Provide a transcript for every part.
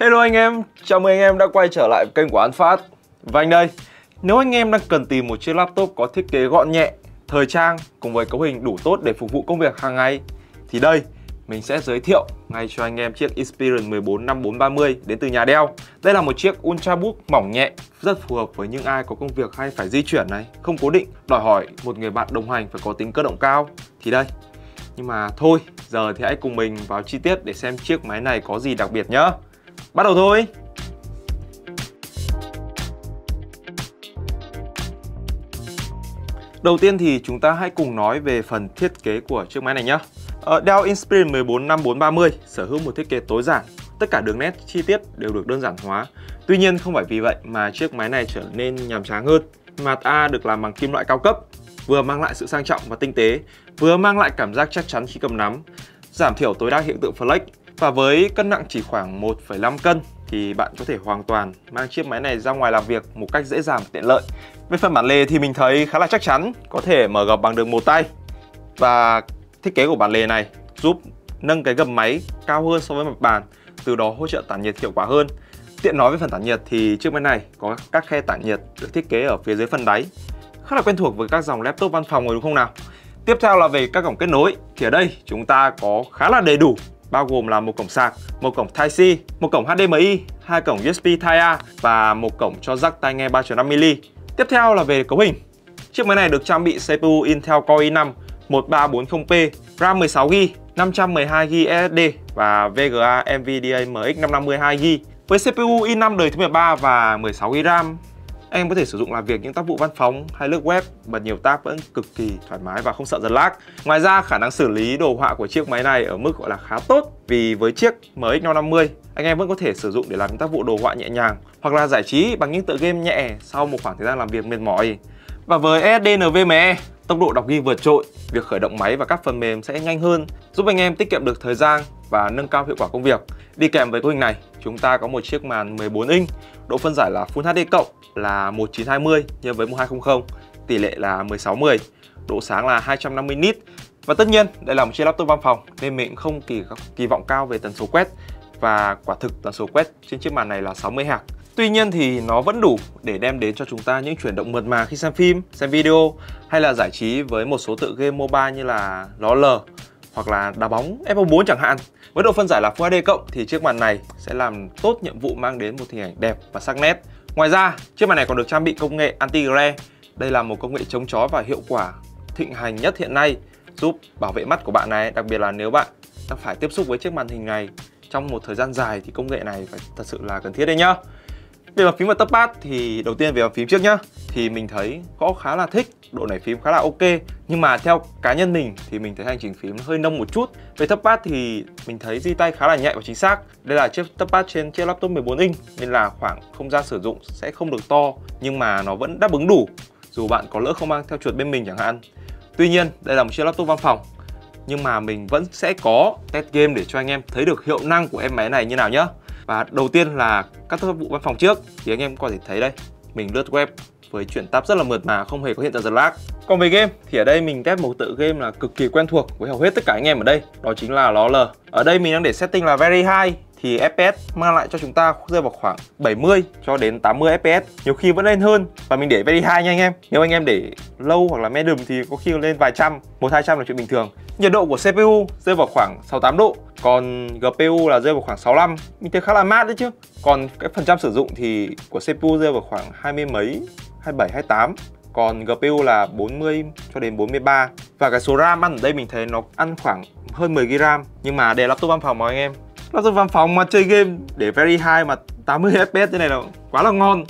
Hello anh em, chào mừng anh em đã quay trở lại kênh của An Phát. Và anh đây, nếu anh em đang cần tìm một chiếc laptop có thiết kế gọn nhẹ, thời trang cùng với cấu hình đủ tốt để phục vụ công việc hàng ngày Thì đây, mình sẽ giới thiệu ngay cho anh em chiếc Inspiron 14 5430 đến từ nhà Dell. Đây là một chiếc Ultrabook mỏng nhẹ, rất phù hợp với những ai có công việc hay phải di chuyển này, không cố định Đòi hỏi một người bạn đồng hành phải có tính cơ động cao. Thì đây, nhưng mà thôi, giờ thì hãy cùng mình vào chi tiết để xem chiếc máy này có gì đặc biệt nhé. Bắt đầu thôi Đầu tiên thì chúng ta hãy cùng nói về phần thiết kế của chiếc máy này nhé. Ờ, Dell Inspiron 145430 sở hữu một thiết kế tối giản, tất cả đường nét chi tiết đều được đơn giản hóa. Tuy nhiên không phải vì vậy mà chiếc máy này trở nên nhàm chán hơn. Mặt A được làm bằng kim loại cao cấp, vừa mang lại sự sang trọng và tinh tế, vừa mang lại cảm giác chắc chắn khi cầm nắm, giảm thiểu tối đa hiện tượng flex và với cân nặng chỉ khoảng 1,5 cân thì bạn có thể hoàn toàn mang chiếc máy này ra ngoài làm việc một cách dễ dàng và tiện lợi. Về phần bản lề thì mình thấy khá là chắc chắn, có thể mở gập bằng được một tay. Và thiết kế của bản lề này giúp nâng cái gầm máy cao hơn so với mặt bàn, từ đó hỗ trợ tản nhiệt hiệu quả hơn. Tiện nói về phần tản nhiệt thì chiếc máy này có các khe tản nhiệt được thiết kế ở phía dưới phần đáy. Khá là quen thuộc với các dòng laptop văn phòng rồi đúng không nào? Tiếp theo là về các cổng kết nối thì ở đây chúng ta có khá là đầy đủ bao gồm là một cổng sạc, một cổng Type-C, một cổng HDMI, hai cổng USB Type-A và một cổng cho jack tai nghe 3.5mm. Tiếp theo là về cấu hình. Chiếc máy này được trang bị CPU Intel Core i5 1340P, RAM 16GB, 512GB SSD và VGA NVIDIA MX 552GB. Với CPU i5 đời thứ 13 và 16GB RAM, anh em có thể sử dụng làm việc những tác vụ văn phòng hay lướt web và nhiều tab vẫn cực kỳ thoải mái và không sợ giật lag. Ngoài ra khả năng xử lý đồ họa của chiếc máy này ở mức gọi là khá tốt vì với chiếc MX550 anh em vẫn có thể sử dụng để làm những tác vụ đồ họa nhẹ nhàng hoặc là giải trí bằng những tựa game nhẹ sau một khoảng thời gian làm việc mệt mỏi. Và với SSD NVMe, tốc độ đọc ghi vượt trội, việc khởi động máy và các phần mềm sẽ nhanh hơn, giúp anh em tiết kiệm được thời gian và nâng cao hiệu quả công việc. Đi kèm với cấu hình này, chúng ta có một chiếc màn 14 inch, độ phân giải là Full HD cộng là 1920 nhân với 1200, tỷ lệ là 1610, độ sáng là 250 nit. Và tất nhiên, đây là một chiếc laptop văn phòng nên mình không kỳ kỳ vọng cao về tần số quét và quả thực tần số quét trên chiếc màn này là 60 Hz. Tuy nhiên thì nó vẫn đủ để đem đến cho chúng ta những chuyển động mượt mà khi xem phim, xem video hay là giải trí với một số tựa game mobile như là LOL hoặc là đá bóng F4 chẳng hạn. Với độ phân giải là Full HD cộng thì chiếc màn này sẽ làm tốt nhiệm vụ mang đến một hình ảnh đẹp và sắc nét. Ngoài ra, chiếc màn này còn được trang bị công nghệ anti-glare. Đây là một công nghệ chống chói và hiệu quả thịnh hành nhất hiện nay, giúp bảo vệ mắt của bạn này, đặc biệt là nếu bạn đang phải tiếp xúc với chiếc màn hình này trong một thời gian dài thì công nghệ này phải thật sự là cần thiết đấy nhá. Về mặt phím và touchpad thì đầu tiên về mặt phím trước nhá Thì mình thấy có khá là thích Độ nảy phím khá là ok nhưng mà theo cá nhân mình thì mình thấy hành trình phím hơi nông một chút. Về touchpad thì mình thấy di tay khá là nhạy và chính xác. Đây là chiếc touchpad trên chiếc laptop 14 inch, Nên là khoảng không gian sử dụng sẽ không được to, Nhưng mà nó vẫn đáp ứng đủ, Dù bạn có lỡ không mang theo chuột bên mình chẳng hạn. Tuy nhiên, đây là một chiếc laptop văn phòng, nhưng mà mình vẫn sẽ có test game để cho anh em thấy được hiệu năng của em máy này như nào nhá. Và đầu tiên là các tác vụ văn phòng trước, thì anh em có thể thấy đây, mình lướt web với chuyển tab rất là mượt mà, không hề có hiện tượng giật lag. Còn về game, thì ở đây mình test một tựa game là cực kỳ quen thuộc với hầu hết tất cả anh em ở đây, đó chính là LOL ở đây mình đang để setting là very high, thì FPS mang lại cho chúng ta rơi vào khoảng 70 cho đến 80 FPS nhiều khi vẫn lên hơn, và mình để very high nha anh em. Nếu anh em để lâu hoặc là medium thì có khi lên vài trăm, một hai trăm là chuyện bình thường. Nhiệt độ của CPU rơi vào khoảng 68 độ, còn GPU là rơi vào khoảng 65 mình thấy khá là mát đấy chứ. Còn cái phần trăm sử dụng thì của CPU rơi vào khoảng hai mươi mấy 27 28 còn GPU là 40 cho đến 43 và cái số RAM ăn ở đây mình thấy nó ăn khoảng hơn 10 GB RAM, nhưng mà để laptop văn phòng mà anh em. Laptop văn phòng mà chơi game để very high mà 80 fps thế này là quá là ngon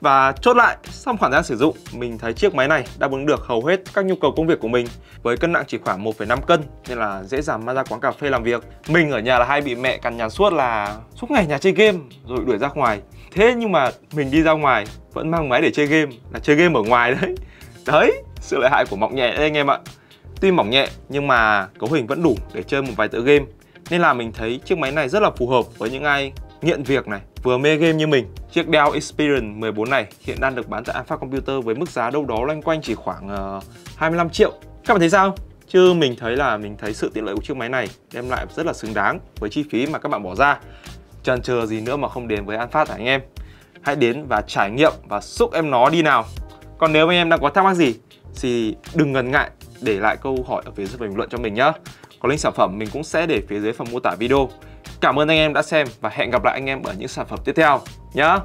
và chốt lại, sau khoảng thời gian sử dụng, mình thấy chiếc máy này đáp ứng được hầu hết các nhu cầu công việc của mình với cân nặng chỉ khoảng 1,5 cân nên là dễ dàng mang ra quán cà phê làm việc. Mình ở nhà là hay bị mẹ cằn nhằn suốt là suốt ngày nhà chơi game rồi đuổi ra ngoài. Thế nhưng mà mình đi ra ngoài vẫn mang máy để chơi game, là chơi game ở ngoài đấy. Đấy, sự lợi hại của mỏng nhẹ đấy anh em ạ. Tuy mỏng nhẹ nhưng mà cấu hình vẫn đủ để chơi một vài tựa game nên là mình thấy chiếc máy này rất là phù hợp với những ai nghiện việc này, vừa mê game như mình. Chiếc Dell Experience 14 này hiện đang được bán tại Alpha Computer với mức giá đâu đó loanh quanh chỉ khoảng ờ, uh, 25 triệu. Các bạn thấy sao? Chứ mình thấy là mình thấy sự tiện lợi của chiếc máy này đem lại rất là xứng đáng với chi phí mà các bạn bỏ ra. Chần chờ gì nữa mà không đến với Alpha hả anh em? Hãy đến và trải nghiệm và xúc em nó đi nào. Còn nếu anh em đang có thắc mắc gì thì đừng ngần ngại để lại câu hỏi ở phía dưới bình luận cho mình nhé. Có link sản phẩm mình cũng sẽ để phía dưới phần mô tả video. Cảm ơn anh em đã xem và hẹn gặp lại anh em ở những sản phẩm tiếp theo nhé.